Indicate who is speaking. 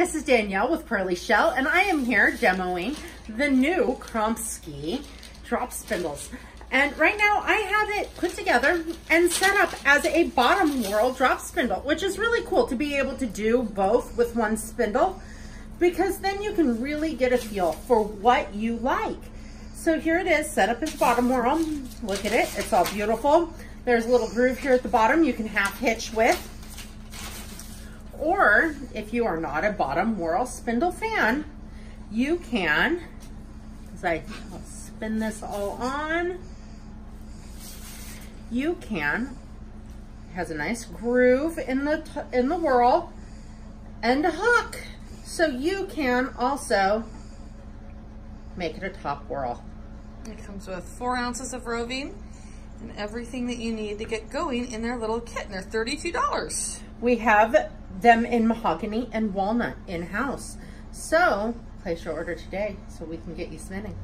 Speaker 1: this is Danielle with Purly Shell, and I am here demoing the new Kromski drop spindles. And right now I have it put together and set up as a bottom whorl drop spindle, which is really cool to be able to do both with one spindle because then you can really get a feel for what you like. So here it is, set up as bottom whorl. Look at it, it's all beautiful. There's a little groove here at the bottom you can half hitch with. Or if you are not a bottom whorl spindle fan, you can, as I spin this all on, you can, It has a nice groove in the, in the whorl and a hook. So you can also make it a top whorl.
Speaker 2: It comes with four ounces of roving and everything that you need to get going in their little kit and they're $32.
Speaker 1: We have them in mahogany and walnut in-house. So place your order today so we can get you spinning.